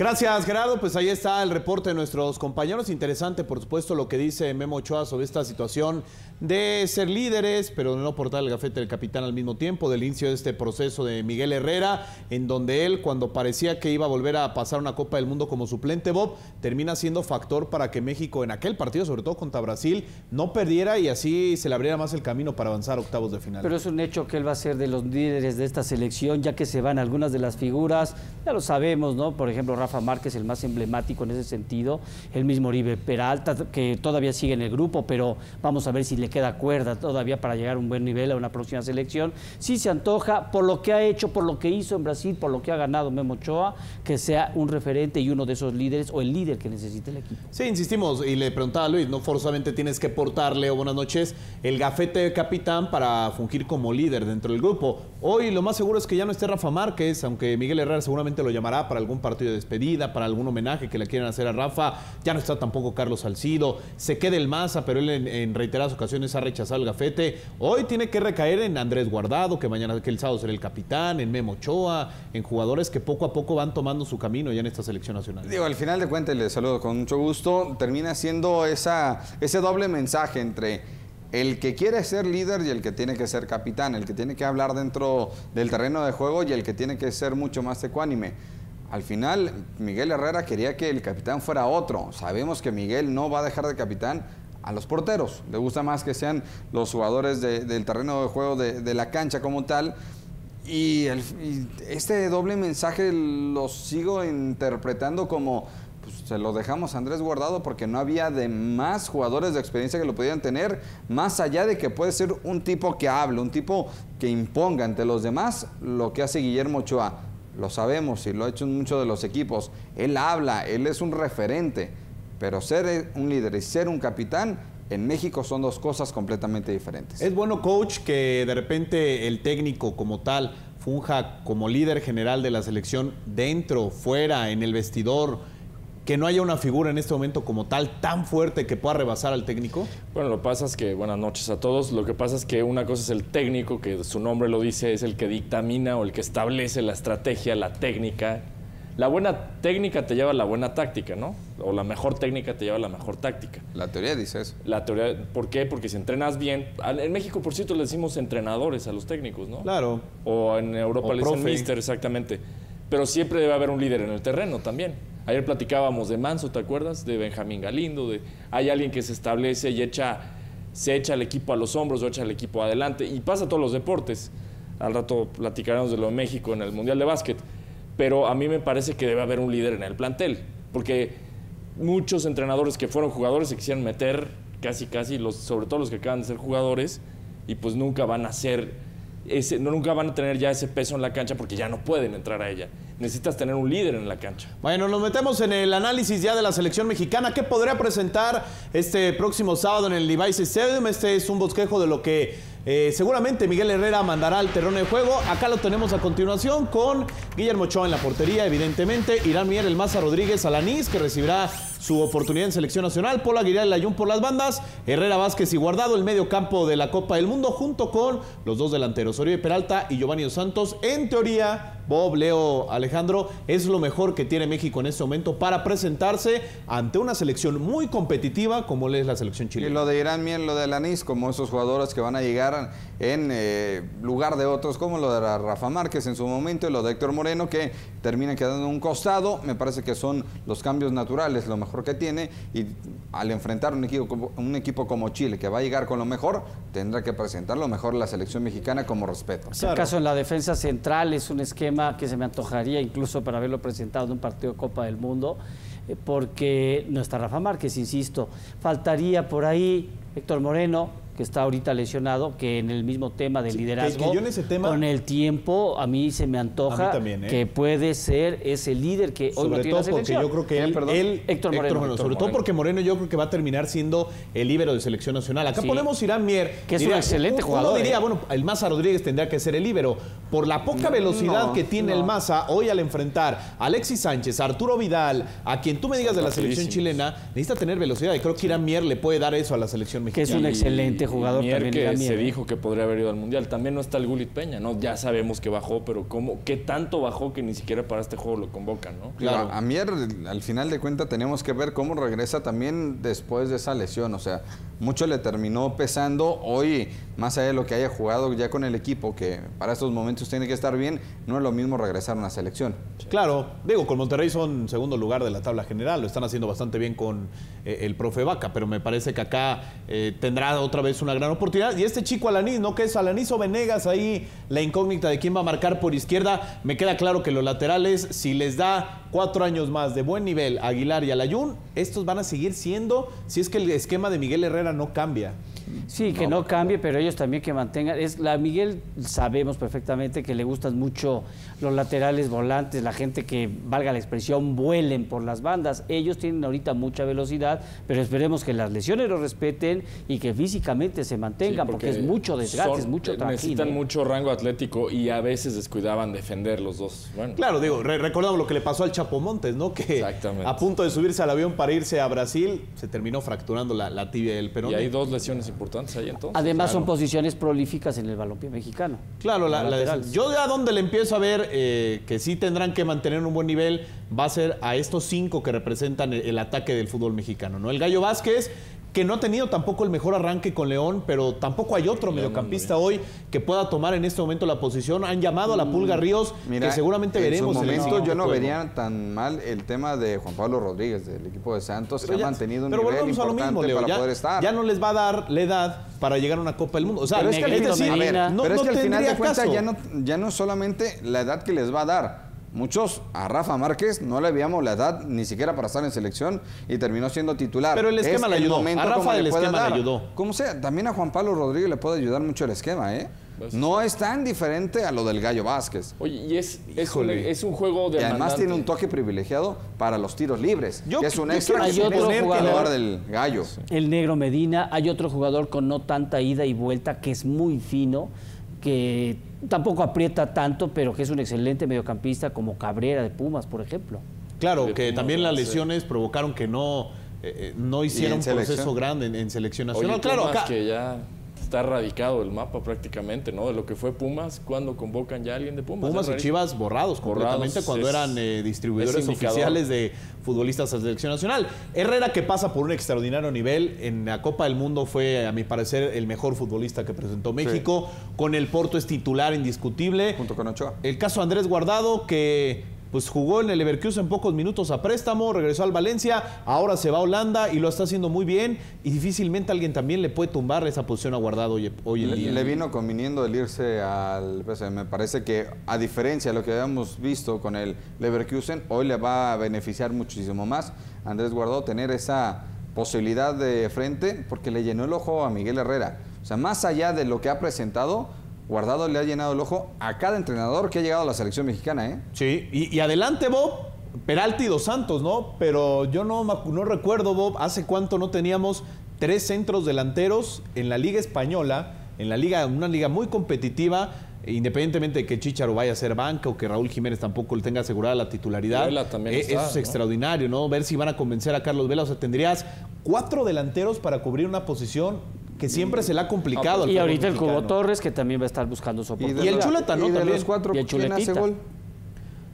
Gracias, Gerardo. Pues ahí está el reporte de nuestros compañeros. Interesante, por supuesto, lo que dice Memo Ochoa sobre esta situación de ser líderes, pero no portar el gafete del capitán al mismo tiempo, del inicio de este proceso de Miguel Herrera, en donde él, cuando parecía que iba a volver a pasar una Copa del Mundo como suplente Bob, termina siendo factor para que México en aquel partido, sobre todo contra Brasil, no perdiera y así se le abriera más el camino para avanzar octavos de final. Pero es un hecho que él va a ser de los líderes de esta selección, ya que se van algunas de las figuras, ya lo sabemos, ¿no? Por ejemplo, Rafa Márquez, el más emblemático en ese sentido, el mismo Oribe Peralta, que todavía sigue en el grupo, pero vamos a ver si le queda cuerda todavía para llegar a un buen nivel a una próxima selección. Sí se antoja, por lo que ha hecho, por lo que hizo en Brasil, por lo que ha ganado Memo Ochoa, que sea un referente y uno de esos líderes o el líder que necesita el equipo. Sí, insistimos, y le preguntaba a Luis, no forzosamente tienes que portarle, o buenas noches, el gafete de capitán para fungir como líder dentro del grupo. Hoy lo más seguro es que ya no esté Rafa Márquez, aunque Miguel Herrera seguramente lo llamará para algún partido de despedida, para algún homenaje que le quieran hacer a Rafa. Ya no está tampoco Carlos Salcido. Se queda el Maza, pero él en, reiteradas ocasiones ha rechazado el gafete. Hoy tiene que recaer en Andrés Guardado, que mañana, que el sábado será el capitán, en Memo Ochoa, en jugadores que poco a poco van tomando su camino ya en esta selección nacional. Digo, al final de cuentas, le saludo con mucho gusto, termina siendo esa, ese doble mensaje entre el que quiere ser líder y el que tiene que ser capitán, el que tiene que hablar dentro del terreno de juego y el que tiene que ser mucho más ecuánime. Al final, Miguel Herrera quería que el capitán fuera otro. Sabemos que Miguel no va a dejar de capitán a los porteros. Le gusta más que sean los jugadores del terreno de juego de, la cancha como tal. y este doble mensaje lo sigo interpretando como pues, se lo dejamos a Andrés Guardado porque no había de más jugadores de experiencia que lo pudieran tener, más allá de que puede ser un tipo que hable, un tipo que imponga ante los demás lo que hace Guillermo Ochoa. Lo sabemos y lo ha hecho en muchos de los equipos. Él habla, él es un referente, pero ser un líder y ser un capitán en México son dos cosas completamente diferentes. Es bueno, coach, que de repente el técnico como tal funja como líder general de la selección dentro, fuera, en el vestidor que no haya una figura en este momento como tal tan fuerte que pueda rebasar al técnico? Bueno, lo que pasa es que, buenas noches a todos, lo que pasa es que una cosa es el técnico, que su nombre lo dice, es el que dictamina o el que establece la estrategia, la técnica. La buena técnica te lleva a la buena táctica, ¿no? O la mejor técnica te lleva a la mejor táctica. La teoría dice eso. La teoría, ¿por qué? Porque si entrenas bien, en México, por cierto, le decimos entrenadores a los técnicos, ¿no? Claro. O en Europa le dicen mister, exactamente. Pero siempre debe haber un líder en el terreno también. Ayer platicábamos de Manso, ¿te acuerdas? De Benjamín Galindo, de hay alguien que se establece y echa, se echa el equipo a los hombros o echa el equipo adelante. Y pasa a todos los deportes. Al rato platicaremos de lo de México en el Mundial de Básquet. Pero a mí me parece que debe haber un líder en el plantel. Porque muchos entrenadores que fueron jugadores se quisieran meter casi, casi, los, sobre todo los que acaban de ser jugadores, y pues nunca van a ser ese, nunca van a tener ya ese peso en la cancha porque ya no pueden entrar a ella. Necesitas tener un líder en la cancha. Bueno, nos metemos en el análisis ya de la selección mexicana. ¿Qué podría presentar este próximo sábado en el Levi's Stadium? Este es un bosquejo de lo que eh, seguramente Miguel Herrera mandará al terreno de juego. Acá lo tenemos a continuación con Guillermo Ochoa en la portería, evidentemente. Irán Mier, el Maza Rodríguez Alanís, que recibirá su oportunidad en selección nacional. Pola Aguilar y Layún por las bandas. Herrera Vázquez y Guardado, el medio campo de la Copa del Mundo, junto con los dos delanteros, Oribe Peralta y Giovanni Santos. En teoría, Bob, Leo, Alejandro, es lo mejor que tiene México en este momento para presentarse ante una selección muy competitiva como es la selección chilena. Y lo de Irán Mier, lo de Alanís, como esos jugadores que van a llegar en eh, lugar de otros como lo de Rafa Márquez en su momento y lo de Héctor Moreno que terminan quedando en un costado. Me parece que son los cambios naturales, lo mejor que tiene y al enfrentar un equipo, un equipo como Chile que va a llegar con lo mejor, tendrá que presentar lo mejor la selección mexicana como respeto. En el caso en la defensa central es un esquema que se me antojaría incluso para haberlo presentado en un partido de Copa del Mundo eh, porque no está Rafa Márquez, insisto. Faltaría por ahí Héctor Moreno, que está ahorita lesionado, que en el mismo tema del liderazgo, con el tiempo a mí se me antoja ¿eh? que puede ser ese líder que hoy sobre tiene todo porque yo creo que él, Héctor, Moreno, sobre todo porque Moreno yo creo que va a terminar siendo el líbero de selección nacional. Acá ponemos Irán Mier, que es un excelente jugador. Uno diría, ¿eh? bueno, el Maza Rodríguez tendría que ser el líbero. Por la poca velocidad que tiene el Maza hoy al enfrentar a Alexis Sánchez, a Arturo Vidal, a quien tú me digas de la selección chilena, necesita tener velocidad. Y creo que Irán Mier le puede dar eso a la selección mexicana. Que es un excelente jugador Mier también. que se dijo que podría haber ido al Mundial. También no está el Gulit Peña, ¿no? Ya sabemos que bajó, pero ¿cómo, ¿qué tanto bajó que ni siquiera para este juego lo convocan, ¿no? Claro. A Mier, al final de cuentas, tenemos que ver cómo regresa también después de esa lesión. O sea, mucho le terminó pesando. Hoy, más allá de lo que haya jugado ya con el equipo, que para estos momentos tiene que estar bien, no es lo mismo regresar a una selección. Claro, digo, con Monterrey son segundo lugar de la tabla general, lo están haciendo bastante bien con eh, el profe Vaca, pero me parece que acá eh, tendrá otra vez una gran oportunidad. Y este chico Alanis, ¿no? Que es Alanis o Venegas, ahí la incógnita de quién va a marcar por izquierda. Me queda claro que los laterales, si les da cuatro años más de buen nivel Aguilar y Alayún, estos van a seguir siendo, si es que el esquema de Miguel Herrera no cambia. Sí, que no, cambie, pero ellos también que mantengan. Es la Miguel sabemos perfectamente que le gustan mucho los laterales volantes, la gente que valga la expresión vuelen por las bandas. Ellos tienen ahorita mucha velocidad, pero esperemos que las lesiones lo respeten y que físicamente se mantengan, porque, es mucho desgaste, es mucho trajín. Necesitan ¿eh? mucho rango atlético y a veces descuidaban defender los dos. Bueno. Claro, digo, re recordamos lo que le pasó al Chapo Montes, ¿no? Que a punto de subirse al avión para irse a Brasil, se terminó fracturando la, la tibia del perón. Y hay dos lesiones importantes ahí entonces. Además son posiciones prolíficas en el balompié mexicano. Claro, la, la yo a donde le empiezo a ver eh, que sí tendrán que mantener un buen nivel va a ser a estos cinco que representan el, el ataque del fútbol mexicano, ¿no? El Gallo Vázquez, que no ha tenido tampoco el mejor arranque con León, pero tampoco hay otro mediocampista hoy que pueda tomar en este momento la posición. Han llamado a la Pulga Mm, Ríos, que seguramente en veremos. Su momento, el yo no juego. vería tan mal el tema de Juan Pablo Rodríguez, del equipo de Santos, Pero que ya- ha mantenido un pero nivel volvemos a lo importante mismo, Leo. para ya, poder estar. ya no les va a dar la edad para llegar a una Copa del Mundo. O sea, pero es que al es final, decir, a ver, no, pero es no que al final de cuentas ya no, ya no es solamente la edad que les va a dar. Muchos a Rafa Márquez no le veíamos la edad ni siquiera para estar en selección y terminó siendo titular. Pero el esquema Es le ayudó. momento A Rafa el esquema le ayudó. Como sea, también a Juan Pablo Rodríguez le puede ayudar mucho el esquema, ¿eh? Pues No es tan diferente a lo del Gallo Vázquez. Oye, y es, es, un, es un juego de Y además tiene un toque privilegiado para los tiros libres, Yo- que es un extra quiero que que que lugar del Gallo. El negro Medina, hay otro jugador con no tanta ida y vuelta que es muy fino, que tampoco aprieta tanto, pero que es un excelente mediocampista como Cabrera de Pumas, por ejemplo. Claro, de que Pumas, también las sí. lesiones provocaron que no, eh, eh, no hicieron un selección? proceso grande en, en selección Oye, nacional. claro, Pumas acá. que ya está erradicado el mapa prácticamente, ¿no? De lo que fue Pumas, cuando convocan ya a alguien de Pumas. Pumas y. Chivas borrados completamente Borrados, cuando es- eran eh, distribuidores oficiales de futbolistas a selección nacional. Herrera que pasa por un extraordinario nivel en la Copa del Mundo fue a mi parecer el mejor futbolista que presentó México. Con el Porto es titular indiscutible. Junto con Ochoa. El caso de Andrés Guardado, que pues jugó en el Leverkusen pocos minutos a préstamo, regresó al Valencia, ahora se va a Holanda y lo está haciendo muy bien y difícilmente alguien también le puede tumbar esa posición a Guardado hoy, hoy en Le, día. le vino conviniendo el irse al PSG. Me parece que, a diferencia de lo que habíamos visto con el Leverkusen, hoy le va a beneficiar muchísimo más a Andrés Guardado tener esa posibilidad de frente porque le llenó el ojo a Miguel Herrera. O sea, más allá de lo que ha presentado, Guardado le ha llenado el ojo a cada entrenador que ha llegado a la selección mexicana, ¿eh? Sí, y, y adelante Bob, Peralta y Dos Santos, ¿no? Pero yo no, no recuerdo, Bob, hace cuánto no teníamos tres centros delanteros en la Liga Española, en la liga, una liga muy competitiva, independientemente de que Chicharo vaya a ser banca o que Raúl Jiménez tampoco le tenga asegurada la titularidad. Vela también Eh, está, eso es ¿no? extraordinario, ¿no? Ver si van a convencer a Carlos Vela. O sea, tendrías cuatro delanteros para cubrir una posición que siempre se le ha complicado. al Y ahorita el Cubo. Torres, que también va a estar buscando su Y, de oportunidad. Y el Chuleta, ¿no? Y de También. los cuatro, Y el ¿quién hace gol?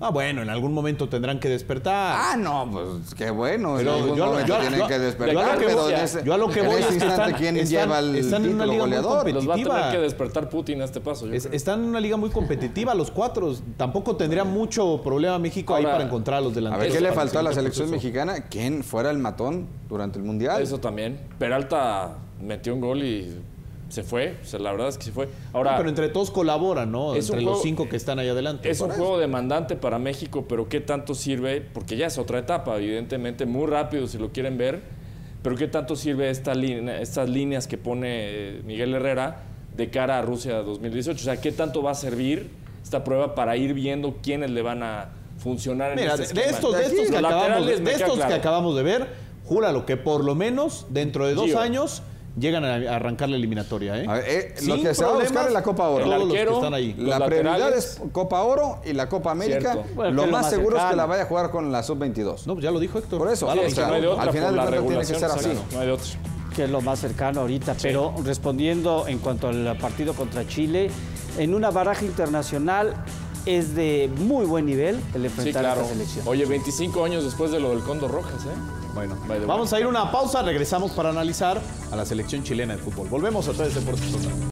Ah, bueno, en algún momento tendrán que despertar. Ah, no, pues qué bueno. Pero en algún yo- momento yo- tienen yo- que yo a despertar. lo que pero voy- en ese- yo a lo que voy es que instante, están- ¿quién están- lleva el están en una liga muy goleador? competitiva. Los va a tener que despertar Putin a este paso. yo Es- creo. están en una liga muy competitiva los cuatro. Tampoco tendría mucho problema México ahí para encontrar a los A delanteros. ver, ¿qué le faltó a la selección proceso. mexicana? ¿Quién fuera el matón durante el Mundial? Eso también. Peralta metió un gol y se fue. O sea, la verdad es que se fue. Ahora, Pero entre todos colaboran, ¿no? Es entre los cinco que están ahí adelante. es un juego demandante para México, pero ¿qué tanto sirve? Porque ya es otra etapa, evidentemente, muy rápido si lo quieren ver. Pero ¿qué tanto sirve esta línea- estas líneas que pone eh, Miguel Herrera de cara a Rusia 2018? O sea, ¿qué tanto va a servir esta prueba para ir viendo quiénes le van a funcionar en Mira, este de, de estos, de estos, que, acabamos, de queda estos que claro. acabamos de ver, júralo que por lo menos dentro de dos Gio. años llegan a arrancar la eliminatoria. ¿eh? A ver, eh, lo que se va a buscar es la Copa Oro. El Todos los que están ahí. los La prioridad es Copa Oro y la Copa América. Bueno, lo más más seguro es que la vaya a jugar con la sub-22. No, pues ya lo dijo Héctor. Por eso, no hay de al final de la cuentas tiene que ser así. No hay de otra. que es lo más cercano ahorita, pero respondiendo en cuanto al partido contra Chile, en una baraja internacional es de muy buen nivel el Sí, enfrentar claro. a esta selección. Oye, 25 años después de lo del Condor Rojas, ¿eh? Bueno, vamos a ir a una pausa, regresamos para analizar a la selección chilena de fútbol. Volvemos a través de Deportes.